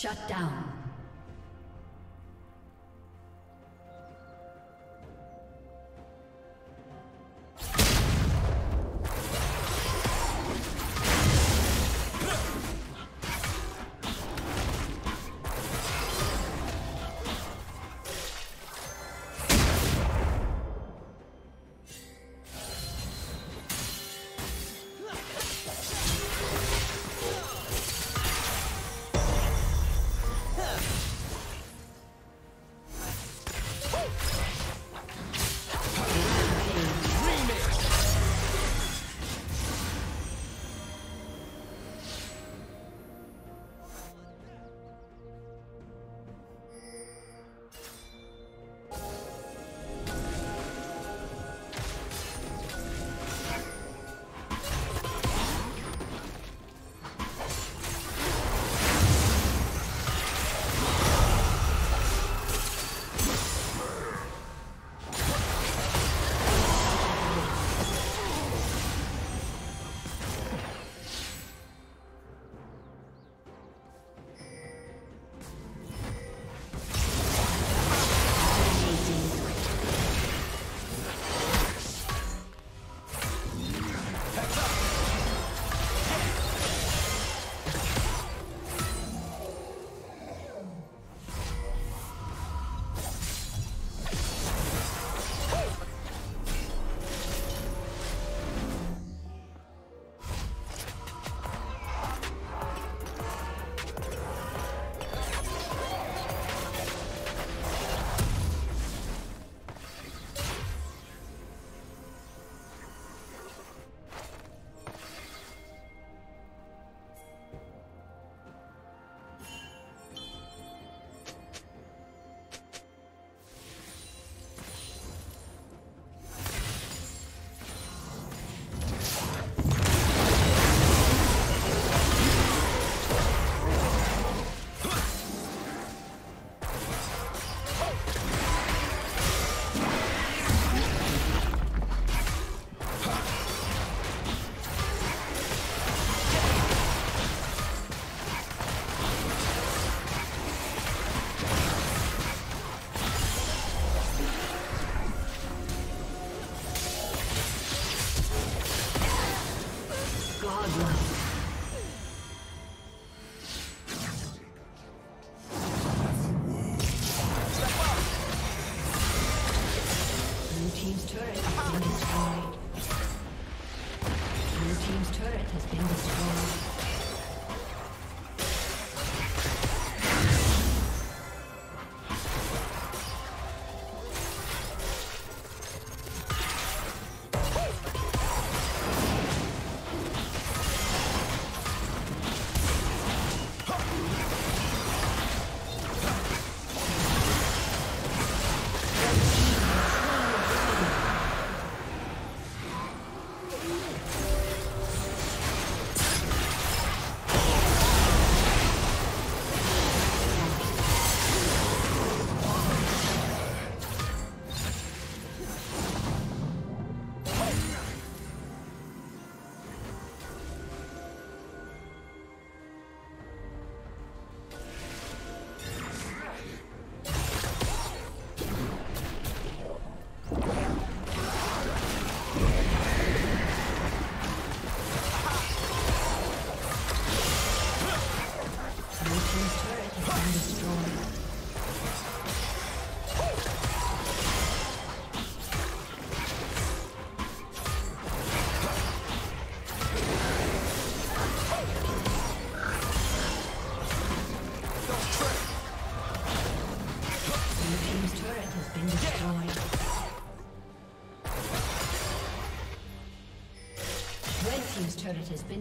Shut down.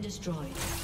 Destroyed.